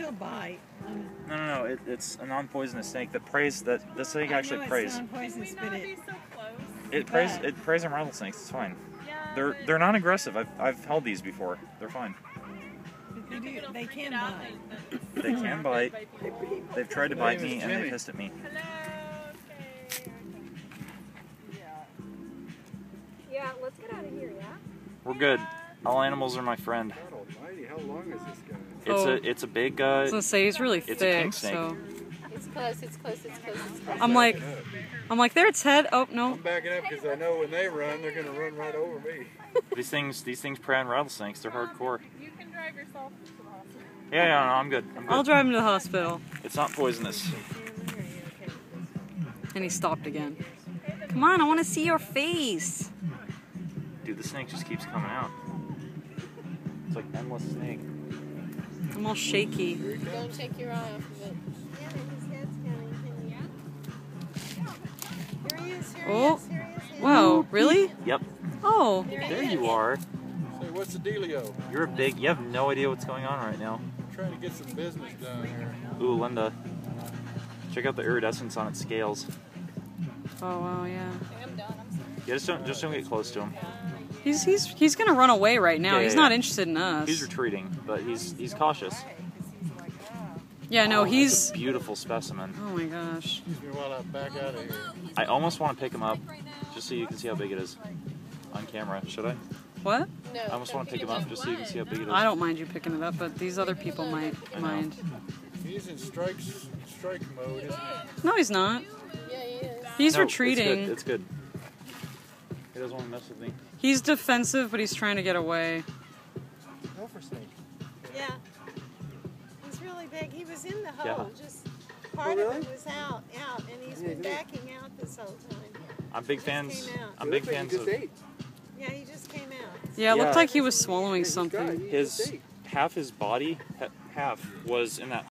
still bite. Um, No, no, no. It, it's a non-poisonous snake that preys. That the snake actually I know preys. It's non-poisonous, but it, so close? It preys. It preys on rattlesnakes. It's fine. Yeah. They're but they're non-aggressive. I've I've held these before. They're fine. they, do, it'll they can bite. they- They can bite. people. They've tried to My bite me is and they Jimmy. hissed at me. Hello. Okay. Yeah. Yeah, let's get out of here, yeah? We're good. All animals are my friend. God almighty, how long is this guy? It's Oh. a it's a big. I Uh, was gonna say he's really It's a king thick, snake. so It's close, it's close, it's close, it's close. I'm like, I'm like, there its head. Oh no, I'm backing up because I know when they run, they're gonna run right over me. these things these things prey on rattlesnakes. They're hardcore. You can drive yourself to the hospital. Yeah, yeah, no, I'm good. I'm good. I'll drive him to the hospital. It's not poisonous. And he stopped again. Come on, I want to see your face. Dude, the snake just keeps coming out. It's like endless snake. I'm all shaky. Don't take your eye off of it. Yeah, his head's coming. Here he is, here Oh. he is, here he is. Whoa, really? Yep. Oh, There you are. Say, what's the dealio? You're a big. You have no idea what's going on right now. I'm trying to get some business done here. Ooh, Linda. Check out the iridescence on its scales. oh wow, yeah. I'm done, I'm sorry. Yeah, just don't just don't get close to him. He's he's he's gonna run away right now. Yeah, he's yeah, not yeah. interested in us. He's retreating, but he's he's cautious. yeah, no, Oh, that's a he's. beautiful specimen. Oh my gosh. Excuse me while I back out of here. I almost want to pick him up, just so you can see how big it is on camera. Should I? What? No. I almost want to pick him up, just so you can see how big it is. I don't mind you picking it up, but these other people might mind. He's in strike strike mode, isn't he? No, he's not. Yeah, he is. He's No, retreating. It's good. It's good. He doesn't want to mess with me. He's defensive, but he's trying to get away. Gopher snake. yeah. He's really big. He was in the Yeah. hole. Just part Oh, of really? it was out, out, and he's been backing out this whole time. I'm big fans. came. I'm big fans of Yeah, he just came out. Yeah, it Yeah. looked like he was swallowing something. his half his body. Half was in that